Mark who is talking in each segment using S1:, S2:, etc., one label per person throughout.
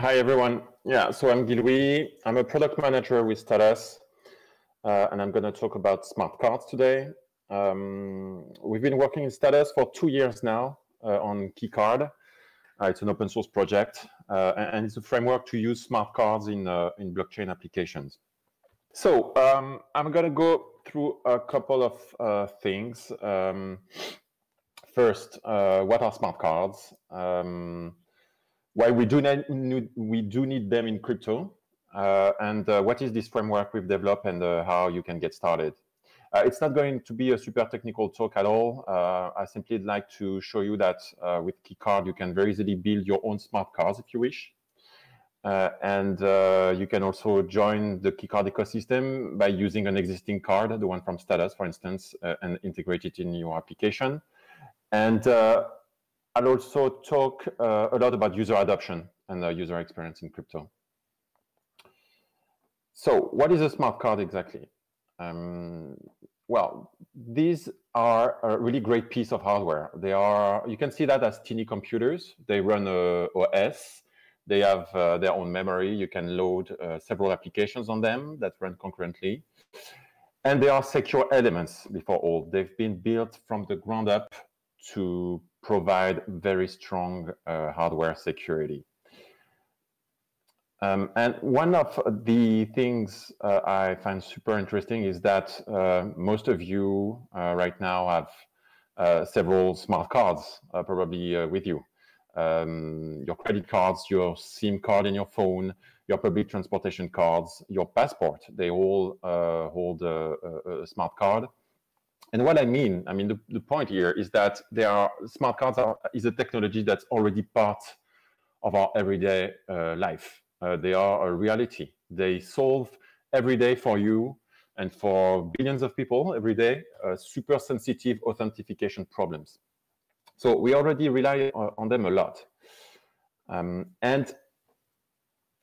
S1: Hi, everyone. Yeah, so I'm Guy Louis. I'm a product manager with Status, uh, and I'm going to talk about smart cards today. Um, we've been working in Status for two years now uh, on KeyCard. Uh, it's an open source project, uh, and it's a framework to use smart cards in, uh, in blockchain applications. So um, I'm going to go through a couple of uh, things. Um, first, what are smart cards? Why we do need, we do need them in crypto, uh, and uh, what is this framework we've developed and uh, how you can get started. Uh, it's not going to be a super technical talk at all. Uh, I simply like to show you that uh, with KeyCard, you can very easily build your own smart cards if you wish. and you can also join the KeyCard ecosystem by using an existing card, the one from Status, for instance, and integrate it in your application. And I'll also talk uh, a lot about user adoption and uh, user experience in crypto. So what is a smart card exactly? Um, well, these are a really great piece of hardware. They are, you can see that as teeny computers. They run a OS. They have uh, their own memory. You can load uh, several applications on them that run concurrently. And they are secure elements before all. They've been built from the ground up to provide very strong uh, hardware security. Um, and one of the things uh, I find super interesting is that uh, most of you uh, right now have uh, several smart cards uh, probably with you. Um, your credit cards, your SIM card in your phone, your public transportation cards, your passport, they all hold a, a, a smart card. And what I mean, I mean, the, the point here is that there are smart cards are, is a technology that's already part of our everyday uh, life. Uh, they are a reality. They solve every day for you and for billions of people every day uh, super sensitive authentication problems. So we already rely on them a lot. Um, and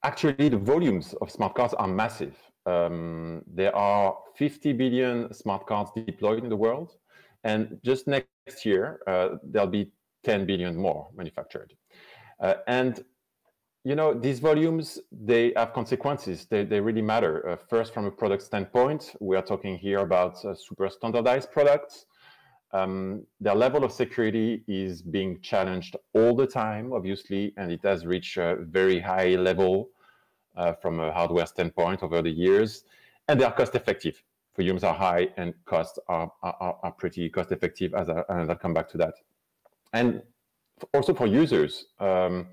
S1: actually, the volumes of smart cards are massive um, there are 50 billion smart cards deployed in the world. And just next year, uh, there'll be 10 billion more manufactured. Uh, and you know, these volumes, they have consequences. They, they really matter. Uh, first, from a product standpoint, we are talking here about uh, super standardized products. Um, their level of security is being challenged all the time, obviously, and it has reached a very high level from a hardware standpoint over the years, and they are cost effective. Volumes are high and costs are, are, are pretty cost effective, as I, and I'll come back to that. And also for users, um,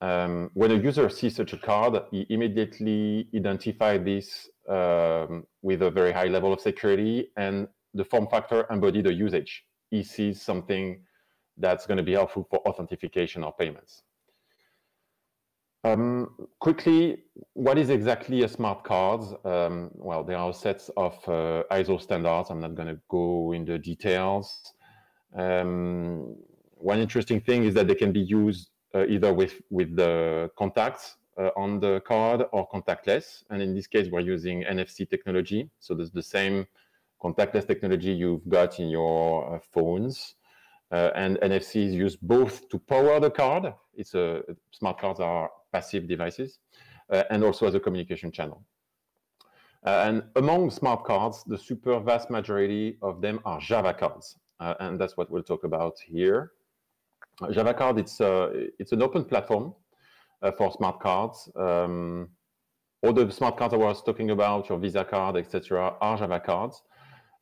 S1: um, when a user sees such a card, he immediately identifies this um, with a very high level of security and the form factor embody the usage. He sees something that's going to be helpful for authentication or payments. Um, quickly, what is exactly a smart card? Um, well, there are sets of uh, ISO standards. I'm not going to go into details. Um, one interesting thing is that they can be used uh, either with, with the contacts uh, on the card or contactless. And in this case, we're using NFC technology. So there's the same contactless technology you've got in your uh, phones. Uh, and NFC is used both to power the card. It's a smart cards are passive devices, uh, and also as a communication channel. Uh, and among smart cards, the super vast majority of them are Java cards, uh, and that's what we'll talk about here. Java card, it's, it's an open platform for smart cards. Um, all the smart cards I was talking about, your Visa card, etc., are Java cards.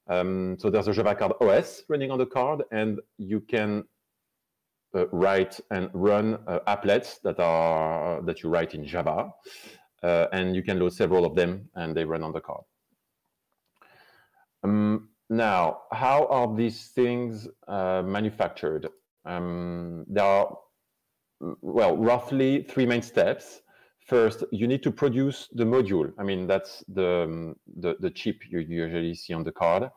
S1: Um, so there's a Java card OS running on the card, and you can write and run uh, applets that are that you write in Java, uh, and you can load several of them, and they run on the card. Um, now, how are these things manufactured? Um, there are well, roughly three main steps. First, you need to produce the module. I mean, that's the, the, the chip you usually see on the card.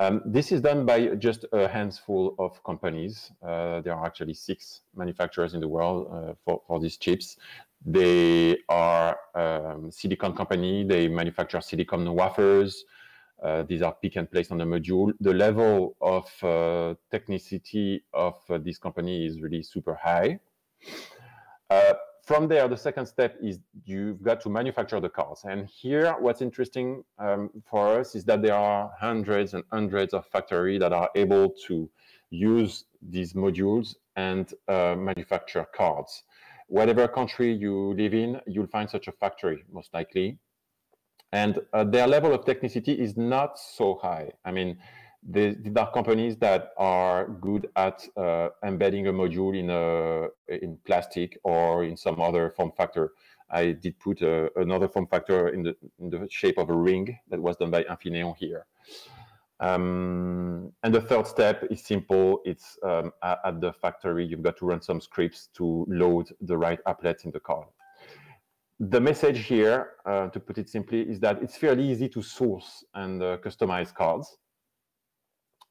S1: Um, this is done by just a handful of companies. Uh, there are actually six manufacturers in the world uh, for, for these chips. They are um, silicon company. They manufacture silicon wafers. Uh, these are pick and place on the module. The level of uh, technicity of uh, this company is really super high. From there, the second step is you've got to manufacture the cards. And here, what's interesting um, for us is that there are hundreds and hundreds of factories that are able to use these modules and uh, manufacture cards. Whatever country you live in, you'll find such a factory, most likely. And uh, their level of technicity is not so high. I mean, there are companies that are good at uh, embedding a module in a in plastic or in some other form factor. I did put a, uh, another form factor in the in the shape of a ring that was done by Infineon here. Um, and the third step is simple. It's um, at, at, the factory, you've got to run some scripts to load the right applets in the card. The message here, uh, to put it simply, is that it's fairly easy to source and uh, customize cards.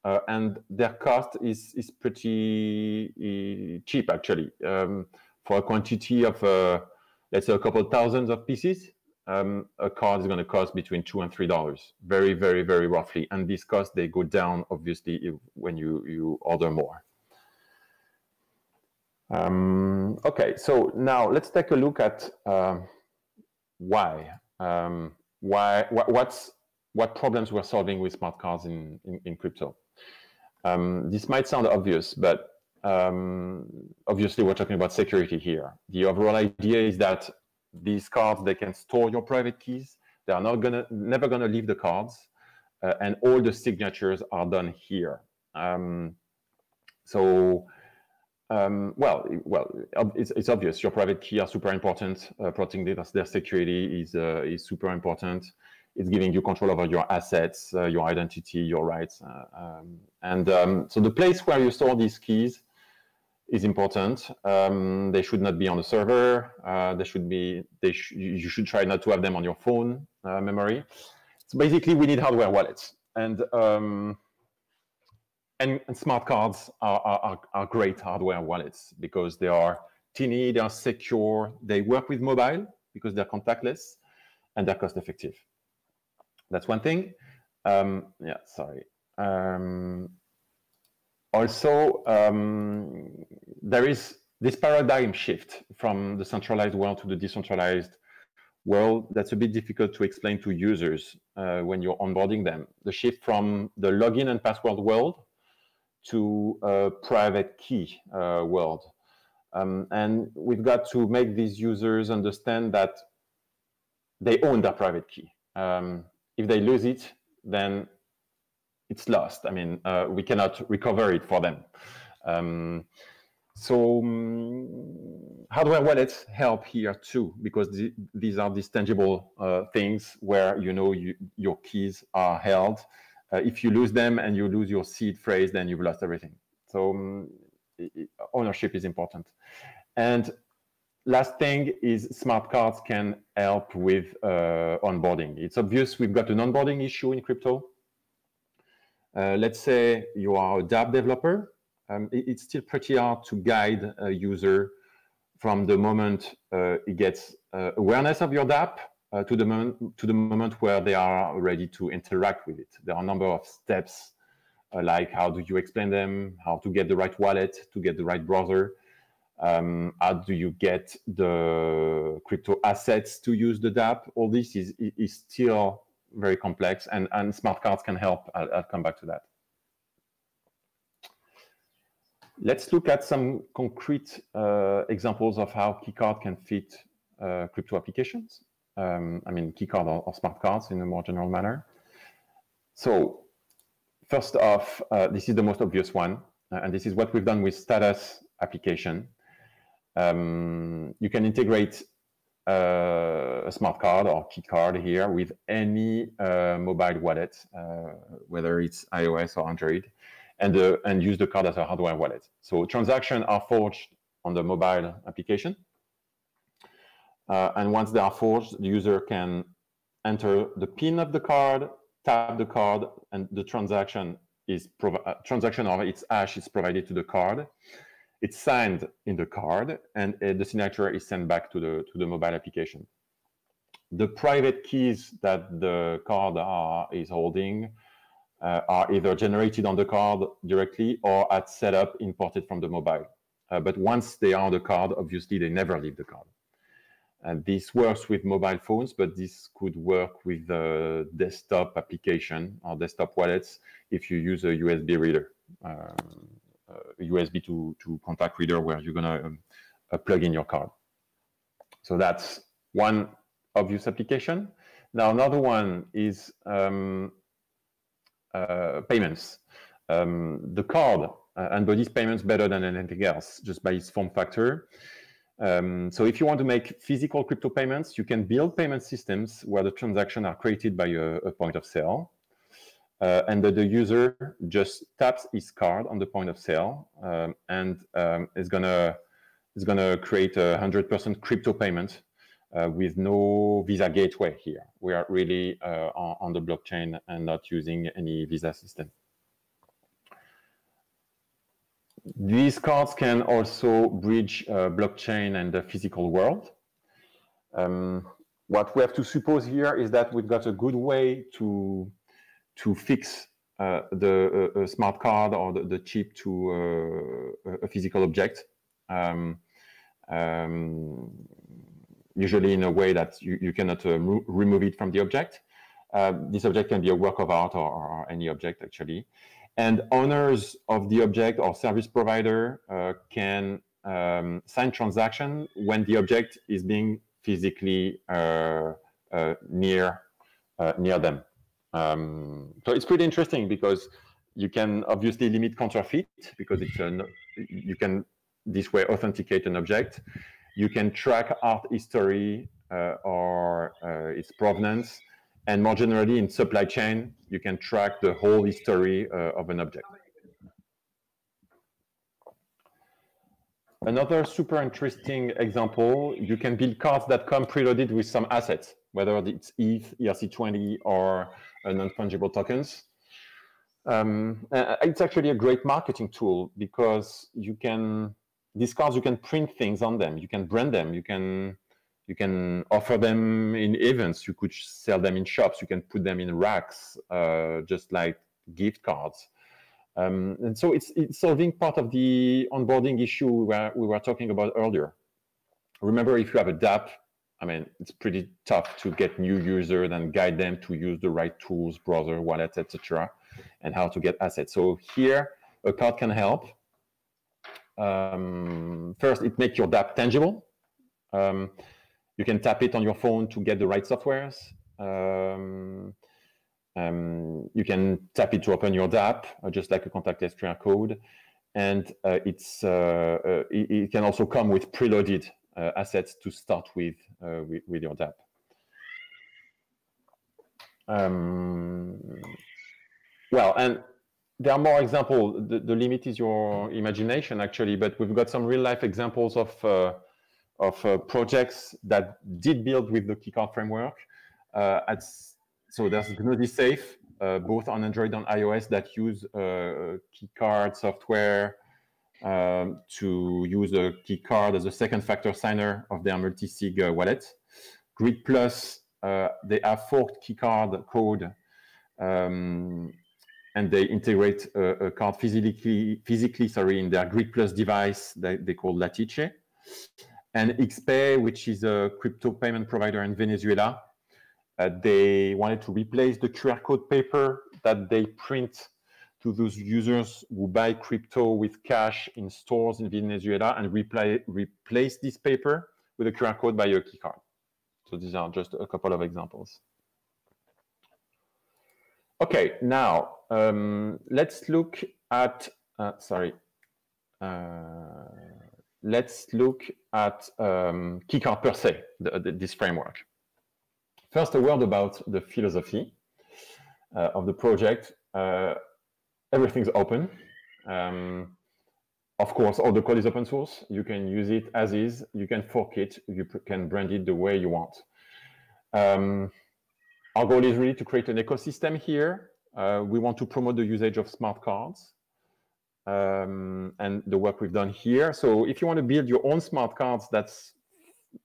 S1: Uh, and their cost is, is pretty uh, cheap, actually. Um, for a quantity of, uh, let's say, a couple thousands of pieces, um, a card is going to cost between two and three dollars, very, very, very roughly. And these costs they go down obviously if, when you you order more. Um, okay, so now let's take a look at uh, why um, why what, what's what problems we're solving with smart cards in in, in crypto. Um, this might sound obvious, but um, obviously we're talking about security here. The overall idea is that these cards, they can store your private keys. They are not gonna, never gonna leave the cards. Uh, and all the signatures are done here. Um, so, um, well, well, it's, it's, obvious. Your private key are super important. Uh, protecting their, their security is uh, is super important. It's giving you control over your assets, uh, your identity, your rights, uh, um, and um, so the place where you store these keys is important. Um, they should not be on the server. Uh, they should be. They sh you should try not to have them on your phone uh, memory. So basically, we need hardware wallets, and um, and, and, smart cards are, are, are great hardware wallets because they are teeny, they are secure, they work with mobile because they're contactless, and they're cost effective. That's one thing. Um, yeah, sorry. Um, also, um, there is this paradigm shift from the centralized world to the decentralized world that's a bit difficult to explain to users uh, when you're onboarding them. The shift from the login and password world to a private key uh, world. Um, and we've got to make these users understand that they own their private key. Um, if they lose it, then it's lost. I mean, uh, we cannot recover it for them. Um, so um, hardware wallets help here too, because the, these are these tangible uh, things where you know you, your keys are held. Uh, if you lose them and you lose your seed phrase, then you've lost everything. So um, ownership is important. And last thing is smart cards can help with uh, onboarding. It's obvious we've got an onboarding issue in crypto. Uh, let's say you are a dApp developer. Um, it, it's still pretty hard to guide a user from the moment uh, it gets uh, awareness of your dApp uh, to the moment to the moment where they are ready to interact with it. There are a number of steps, uh, like how do you explain them, how to get the right wallet, to get the right browser, um, how do you get the crypto assets to use the dApp. All this is is still very complex, and, and smart cards can help. I'll, I'll come back to that. Let's look at some concrete uh, examples of how keycard can fit uh, crypto applications. Um, I mean, keycard or, or, smart cards in a more general manner. So first off, uh, this is the most obvious one, uh, and this is what we've done with status application. Um, you can integrate uh, a smart card or key card here with any uh, mobile wallet, uh, whether it's iOS or Android, and, and use the card as a hardware wallet. So transactions are forged on the mobile application. Uh, and once they are forged, the user can enter the PIN of the card, tap the card, and the transaction is uh, transaction or its hash is provided to the card it's signed in the card and uh, the signature is sent back to the to the mobile application. The private keys that the card are, is holding uh, are either generated on the card directly or at setup imported from the mobile. Uh, but once they are on the card obviously they never leave the card. And this works with mobile phones, but this could work with the desktop application or desktop wallets if you use a USB reader, um, USB to, to contact reader where you're gonna um, uh, plug in your card. So that's one obvious application. Now another one is um, uh, payments. Um, the card uh, embodies payments better than anything else, just by its form factor. Um, so if you want to make physical crypto payments, you can build payment systems where the transactions are created by a, a point of sale. Uh, and the, the, user just taps his card on the point of sale um, and um, is gonna is gonna create a 100% crypto payment uh, with no Visa gateway here. We are really uh, on, on, the blockchain and not using any Visa system. These cards can also bridge uh, blockchain and the physical world. Um, what we have to suppose here is that we've got a good way to, to fix uh, the uh, smart card or the, the chip to uh, a physical object. Um, um, usually in a way that you, you cannot uh, remove it from the object. Uh, this object can be a work of art or, or any object actually. And owners of the object or service provider uh, can um, sign transaction when the object is being physically uh, near near them. Um, so it's pretty interesting because you can obviously limit counterfeit because it's a, you can this way authenticate an object. You can track art history uh, or uh, its provenance and more generally, in supply chain, you can track the whole history uh, of an object. Another super interesting example, you can build cards that come preloaded with some assets, whether it's ETH, ERC20, or uh, non-fungible tokens. Um, uh, it's actually a great marketing tool because you can, these cards, you can print things on them, you can brand them, you can you can offer them in events. You could sell them in shops. You can put them in racks, uh, just like gift cards. Um, and so it's, it's solving part of the onboarding issue where we were talking about earlier. Remember, if you have a DApp, I mean, it's pretty tough to get new users and guide them to use the right tools, browser, wallets, etc., and how to get assets. So here, a card can help. Um, first, it makes your DApp tangible. Um, you can tap it on your phone to get the right softwares. Um, um, you can tap it to open your DApp, uh, just like a contactless QR code. And uh, it's, uh, uh, it, it, can also come with preloaded assets to start with, uh, with, with, your DApp. Um, well, and there are more examples. The, the, limit is your imagination, actually, but we've got some real life examples of of uh, projects that did build with the keycard framework. Uh, at, so there's Gnosis Safe, uh, both on Android and iOS that use uh, keycard software um, to use a key card as a second factor signer of their multi-sig uh, wallet. Grid Plus, uh, they have forked keycard code um, and they integrate a, a, card physically, physically sorry, in their Grid Plus device that they call Lattice and XPay, which is a crypto payment provider in Venezuela. Uh, they wanted to replace the QR code paper that they print to those users who buy crypto with cash in stores in Venezuela and reply, replace this paper with a QR code by a key card. So these are just a couple of examples. Okay, now um, let's look at, uh, sorry, uh, let's look at um, keycard per se, the, the, this framework. First, a word about the philosophy uh, of the project. Uh, everything's open. Um, of course, all the code is open source. You can use it as is. You can fork it. You can brand it the way you want. Um, our goal is really to create an ecosystem here. Uh, we want to promote the usage of smart cards um, and the work we've done here. So if you want to build your own smart cards, that's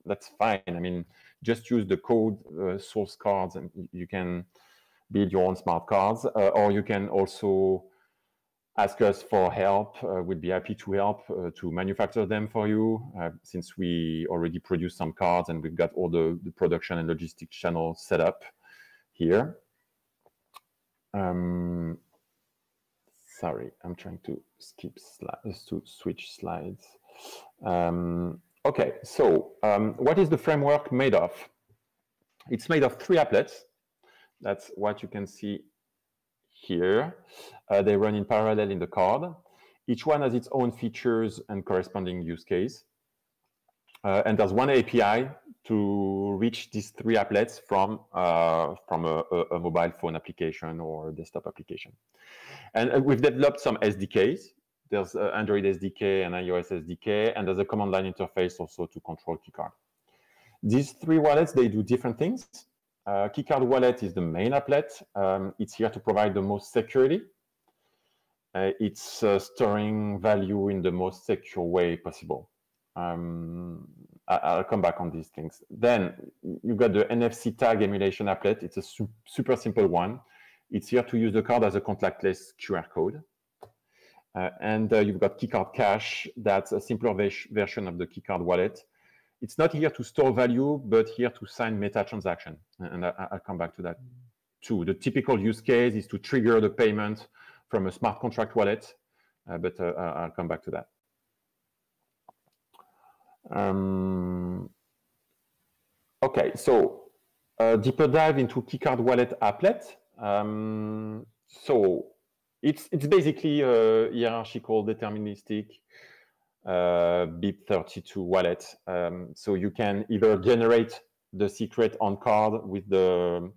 S1: that's fine. I mean, just use the code uh, source cards and you can build your own smart cards, uh, or you can also ask us for help. Uh, we'd be happy to help uh, to manufacture them for you uh, since we already produce some cards and we've got all the, the production and logistics channels set up here. Um, sorry, I'm trying to skip slides, to switch slides. Um, okay, so um, what is the framework made of? It's made of three applets. That's what you can see here. Uh, they run in parallel in the card. Each one has its own features and corresponding use case. Uh, and there's one API to reach these three applets from, uh, from a, a, mobile phone application or desktop application. And uh, we've developed some SDKs. There's Android SDK and iOS SDK, and there's a command line interface also to control KeyCard. These three wallets, they do different things. Uh, KeyCard Wallet is the main applet. Um, it's here to provide the most security. Uh, it's uh, storing value in the most secure way possible. Um, I, will come back on these things. Then you've got the NFC tag emulation applet. It's a su super simple one. It's here to use the card as a contactless QR code. Uh, and uh, you've got KeyCard Cash. That's a simpler version of the KeyCard wallet it's not here to store value, but here to sign meta transaction. And I, will come back to that too. The typical use case is to trigger the payment from a smart contract wallet, uh, but uh, I'll come back to that. Um, okay, so a deeper dive into Keycard Wallet applet. Um, so it's it's basically hierarchical deterministic uh, BIP32 wallet. Um, so you can either generate the secret on card with the,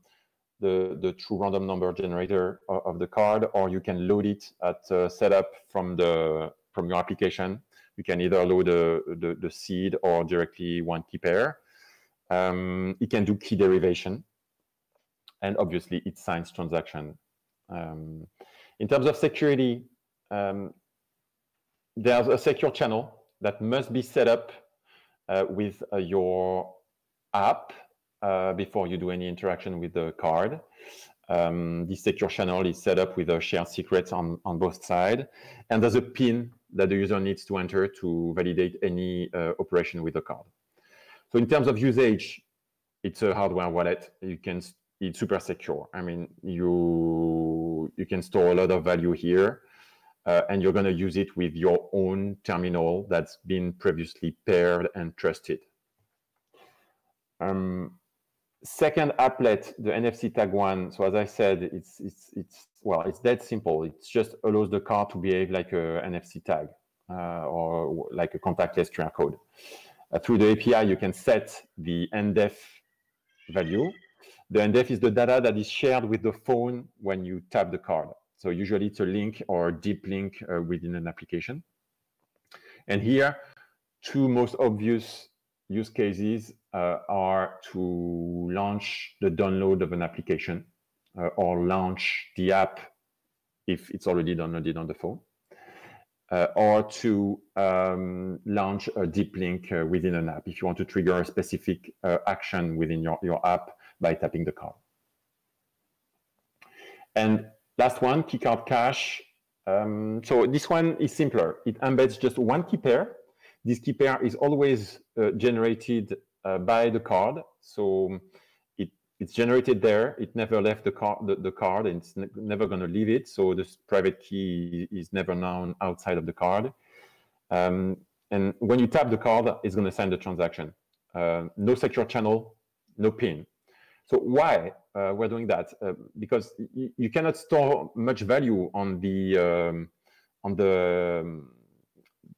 S1: the, the true random number generator of, the card, or you can load it at uh, setup from the from your application. You can either load the, the, the seed or directly one key pair. Um, it can do key derivation, and obviously it signs transaction. Um, in terms of security, um, there's a secure channel that must be set up uh, with uh, your app uh, before you do any interaction with the card. Um, this secure channel is set up with a shared secret on, on both sides. And there's a PIN that the user needs to enter to validate any uh, operation with the card. So in terms of usage, it's a hardware wallet. You can it's super secure. I mean, you you can store a lot of value here uh, and you're going to use it with your own terminal that's been previously paired and trusted. Um, second applet, the NFC tag one. So as I said, it's it's it's well, it's that simple. It just allows the card to behave like a NFC tag uh, or like a contactless QR code. Uh, through the API, you can set the NDEF value. The NDEF is the data that is shared with the phone when you tap the card. So usually it's a link or a deep link uh, within an application. And here, two most obvious use cases uh, are to launch the download of an application uh, or launch the app if it's already downloaded on the phone. Uh, or to um, launch a deep link uh, within an app if you want to trigger a specific uh, action within your, your app by tapping the card. And Last one, keycard cash. Um, so this one is simpler. It embeds just one key pair. This key pair is always uh, generated uh, by the card. So it, it's generated there. It never left the, car, the, the card and it's ne never going to leave it. So this private key is never known outside of the card. Um, and when you tap the card, it's going to sign the transaction. Uh, no secure channel, no PIN. So why uh, we're doing that? Uh, because you cannot store much value on the um, on the um,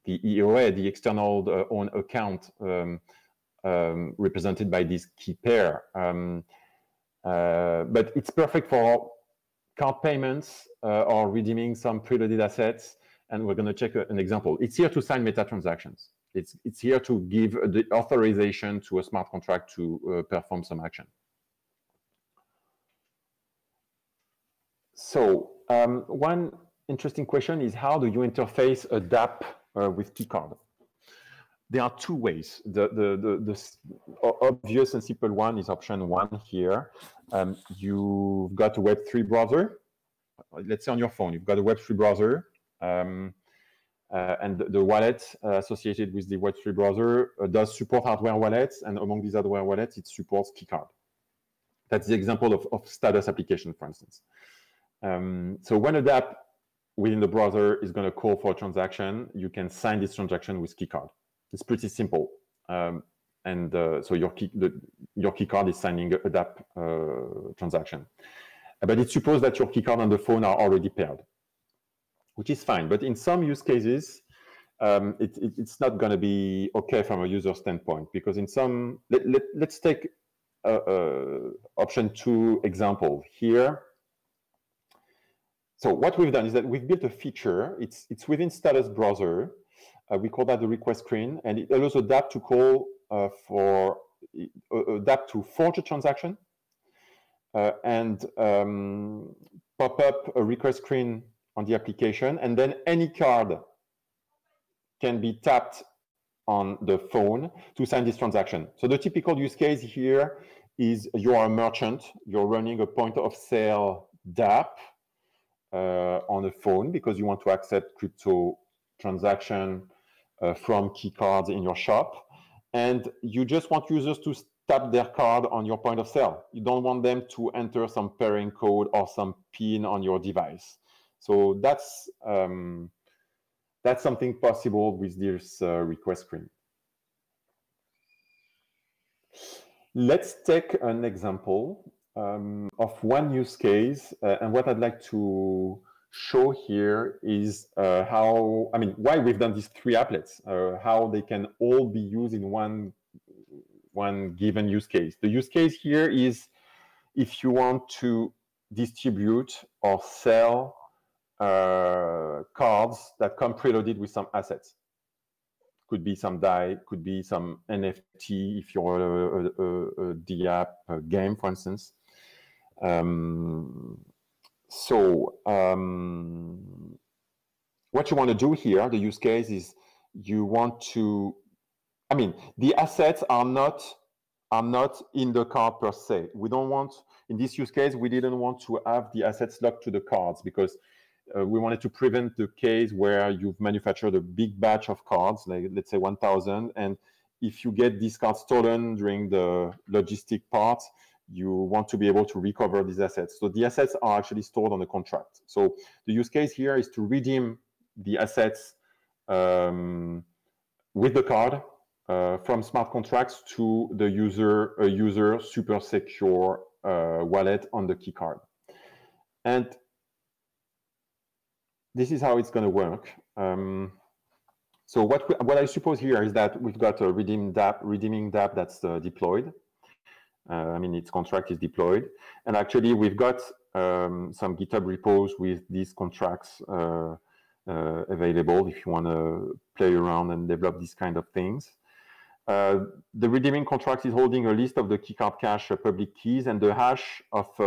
S1: the EOA, the external uh, own account um, um, represented by this key pair. Um, uh, but it's perfect for card payments uh, or redeeming some preloaded assets. And we're going to check an example. It's here to sign meta transactions. It's, it's here to give the authorization to a smart contract to uh, perform some action. So um, one interesting question is how do you interface a DApp uh, with KeyCard? There are two ways. The, the, the, the, obvious and simple one is option one here. Um, you've got a Web3 browser. Let's say on your phone, you've got a Web3 browser. Um, uh, and the, the wallet uh, associated with the Web3 browser uh, does support hardware wallets, and among these hardware wallets, it supports keycard. That's the example of, of status application, for instance. Um, so when a dApp within the browser is going to call for a transaction, you can sign this transaction with keycard. It's pretty simple. Um, and uh, so your key, the, your keycard is signing a, dApp uh, transaction. But it's supposed that your keycard and the phone are already paired, which is fine. But in some use cases, um, it, it, it's not going to be okay from a user standpoint because in some, let, let, let's take uh, option two example here. So what we've done is that we've built a feature. It's it's within Status Browser. Uh, we call that the request screen, and it allows a dApp to call uh, for uh, dApp to forge a transaction uh, and um, pop up a request screen on the application, and then any card can be tapped on the phone to sign this transaction. So the typical use case here is you are a merchant, you're running a point of sale dApp uh, on a phone because you want to accept crypto transaction uh, from key cards in your shop. And you just want users to tap their card on your point of sale. You don't want them to enter some pairing code or some PIN on your device. So that's um, that's something possible with this uh, request screen. Let's take an example um, of one use case. Uh, and what I'd like to show here is uh, how, I mean, why we've done these three applets, uh, how they can all be used in one, one given use case. The use case here is if you want to distribute or sell uh, cards that come preloaded with some assets. Could be some DAI, could be some NFT if you're a, a, a, a DApp game, for instance. Um, so um, what you want to do here, the use case is you want to, I mean, the assets are not are not in the card per se. We don't want, in this use case, we didn't want to have the assets locked to the cards because uh, we wanted to prevent the case where you've manufactured a big batch of cards, like let's say 1,000, and if you get these cards stolen during the logistic part, you want to be able to recover these assets. So the assets are actually stored on the contract. So the use case here is to redeem the assets um, with the card uh, from smart contracts to the user a user super secure uh, wallet on the key card. And this is how it's going to work. Um, so what we, what I suppose here is that we've got a redeem dApp, redeeming dApp that's uh, deployed. Uh, I mean, its contract is deployed. And actually, we've got um, some GitHub repos with these contracts uh, uh, available if you want to play around and develop these kind of things. Uh, the redeeming contract is holding a list of the keycard cash uh, public keys and the hash of, uh,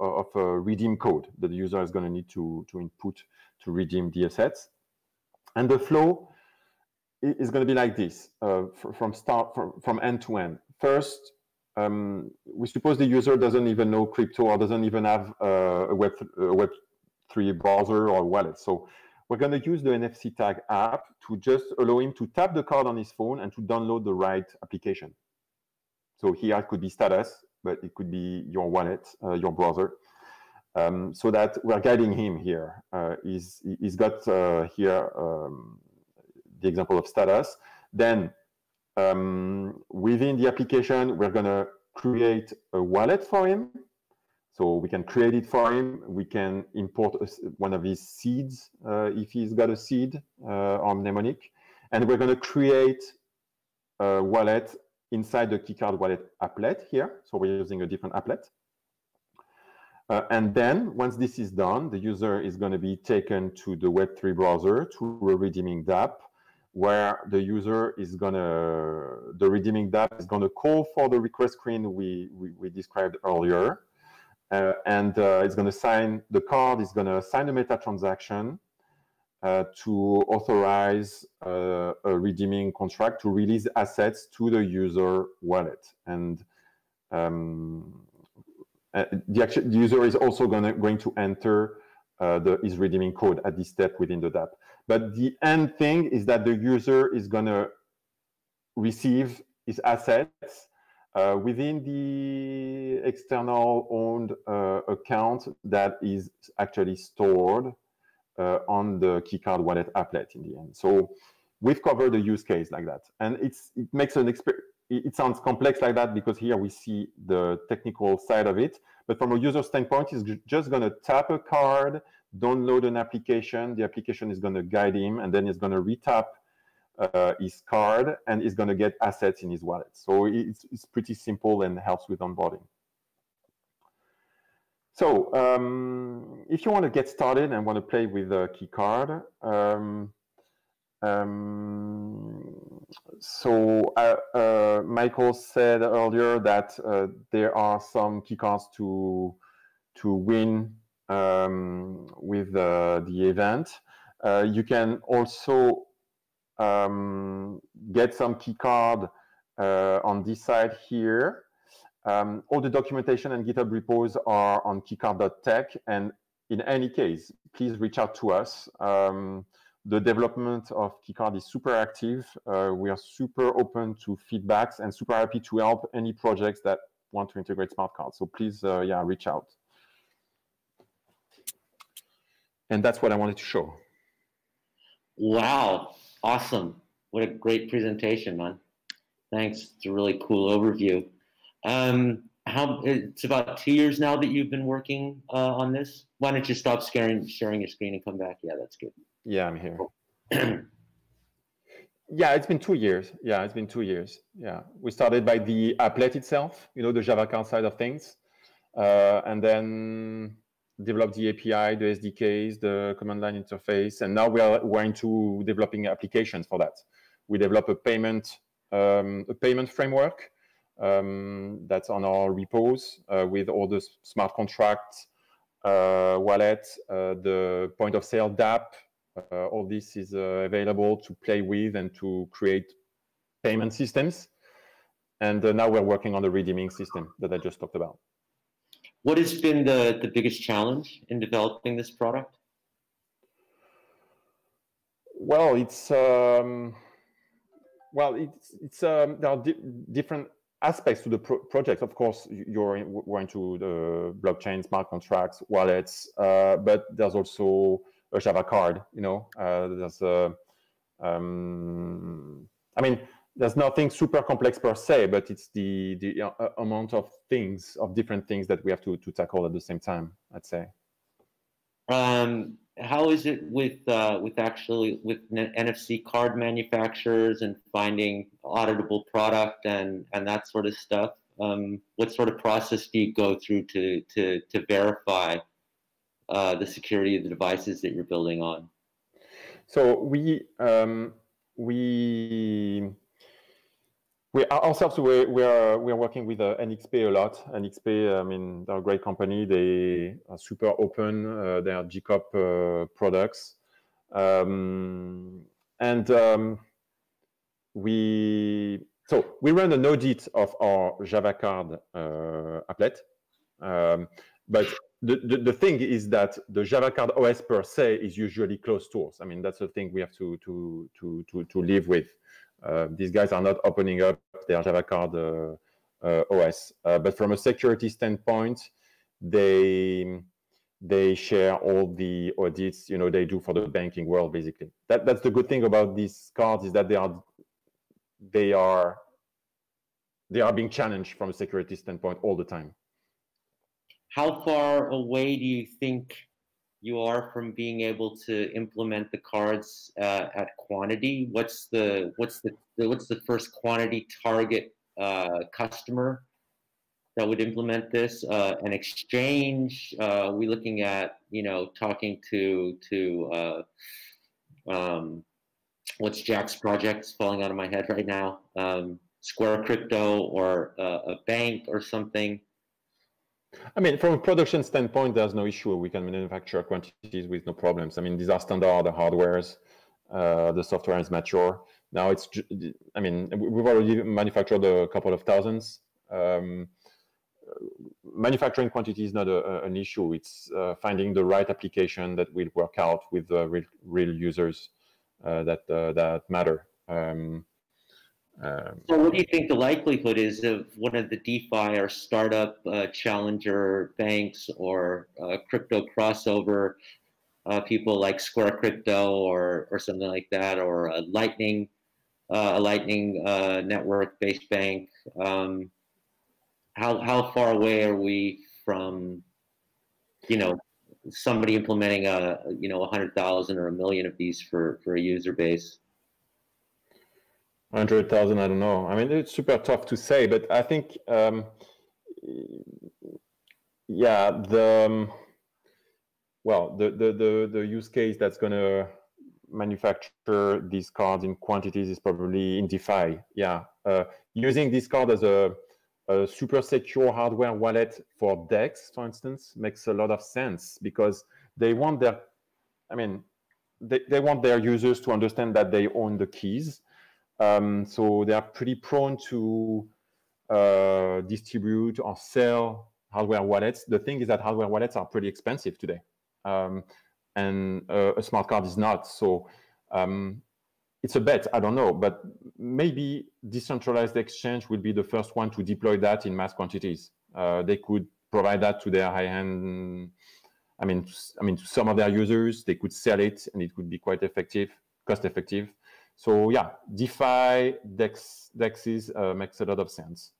S1: of a redeem code that the user is going to need to, to input to redeem the assets. And the flow is going to be like this from start from, from end to end. First, um, we suppose the user doesn't even know crypto or doesn't even have uh, a Web a Web3 browser or wallet. So we're going to use the NFC tag app to just allow him to tap the card on his phone and to download the right application. So here it could be status, but it could be your wallet, uh, your browser. Um, so that we're guiding him here. Uh, he's, he's got uh, here um, the example of status. Then um, within the application, we're going to create a wallet for him. So we can create it for him. We can import a, one of his seeds uh, if he's got a seed uh, on mnemonic. And we're going to create a wallet inside the keycard wallet applet here. So we're using a different applet. Uh, and then once this is done, the user is going to be taken to the Web3 browser to a redeeming dApp where the user is gonna, the redeeming dApp is gonna call for the request screen we, we, we described earlier. Uh, and uh, it's gonna sign the card, is gonna sign a meta transaction uh, to authorize uh, a redeeming contract to release assets to the user wallet. And um, uh, the, the, user is also gonna, going to enter uh, the, is redeeming code at this step within the dApp. But the end thing is that the user is going to receive his assets uh, within the external owned uh, account that is actually stored uh, on the KeyCard wallet applet in the end. So we've covered the use case like that. And it's it makes an experience it sounds complex like that because here we see the technical side of it. But from a user standpoint, it's just going to tap a card, download an application. The application is going to guide him, and then he's going to retap uh, his card, and he's going to get assets in his wallet. So it's, it's pretty simple and helps with onboarding. So um, if you want to get started and want to play with a key card, um, um, so uh, uh, Michael said earlier that uh, there are some keycards to to win um, with the event. Uh, you can also um, get some keycard uh, on this side here. Um, all the documentation and GitHub repos are on keycard.tech. And in any case, please reach out to us. Um, the development of KeyCard is super active. Uh, we are super open to feedbacks and super happy to help any projects that want to integrate smart cards. So please, uh, yeah, reach out. And that's what I wanted to show.
S2: Wow, awesome. What a great presentation, man. Thanks. It's a really cool overview. Um, how it's about two years now that you've been working uh, on this. Why don't you stop sharing sharing your screen and come back? Yeah, that's good.
S1: Yeah, I'm here. yeah, it's been two years. Yeah, it's been two years. Yeah, we started by the applet itself, you know, the Java card side of things, uh, and then developed the API, the SDKs, the command line interface, and now we are we're into developing applications for that. We develop a payment um, a payment framework um, that's on our repos uh, with all the smart contracts, uh, wallet, uh, the point of sale dApp, uh, all this is uh, available to play with and to create payment systems. And uh, now we're working on the redeeming system that I just talked about.
S2: What has been the, the biggest challenge in developing this product?
S1: Well, it's um, well, it's it's um, there are di different aspects to the pro project. Of course, you're in, we're into the blockchain, smart contracts, wallets, uh, but there's also a Java card. You know, uh, there's a, um, I mean, there's nothing super complex per se, but it's the the uh, amount of things of different things that we have to to tackle at the same time. I'd say.
S2: Um, how is it with uh, with actually with NFC card manufacturers and finding auditable product and and that sort of stuff? Um, what sort of process do you go through to to to verify uh, the security of the devices that you're building on?
S1: So we um, we we ourselves we we are we are working with uh, NXP a lot. NXP, I mean, they're a great company. They are super open. Uh, they are JCOP uh, products, um, and um, we so we run an audit of our Java card uh, applet, um, but the, the, the, thing is that the Java card OS per se is usually closed source. I mean, that's the thing we have to to to to, to live with. Uh, these guys are not opening up their Java card uh, uh, OS, but from a security standpoint, they they share all the audits you know they do for the banking world basically. That that's the good thing about these cards is that they are they are they are being challenged from a security standpoint all the time
S2: how far away do you think you are from being able to implement the cards uh, at quantity? What's the what's the what's the first quantity target uh, customer that would implement this? Uh, an exchange? Uh, we looking at you know talking to to uh, um, what's Jack's project falling out of my head right now? Um, Square Crypto or uh, a bank or something?
S1: I mean, from a production standpoint, there's no issue. We can manufacture quantities with no problems. I mean, these are standard hardwares. Uh, the software is mature. Now it's, I mean, we've already manufactured a couple of thousands. Um, manufacturing quantity is not a, an issue. It's uh, finding the right application that will work out with the real, real users uh, that uh, that matter. Um,
S2: um, so, what do you think the likelihood is of one of the DeFi or startup uh, challenger banks or uh, crypto crossover uh, people like Square Crypto or or something like that, or a Lightning, uh, a Lightning uh, network-based bank? Um, how how far away are we from, you know, somebody implementing a you know a hundred thousand or a million of these for for a user base?
S1: Hundred thousand. I don't know. I mean, it's super tough to say, but I think, um, yeah, the um, well, the, the the the use case that's going to manufacture these cards in quantities is probably in DeFi. Yeah, uh, using this card as a, a super secure hardware wallet for DEX, for instance, makes a lot of sense because they want their, I mean, they, they want their users to understand that they own the keys um, so they are pretty prone to uh, distribute or sell hardware wallets. The thing is that hardware wallets are pretty expensive today. Um, and uh, a smart card is not. So um, it's a bet, I don't know, but maybe decentralized exchange will be the first one to deploy that in mass quantities. Uh, they could provide that to their high-end, I mean, I mean, to some of their users, they could sell it and it could be quite effective, cost effective. So yeah, DeFi, DEX, DEXs uh, makes a lot of sense.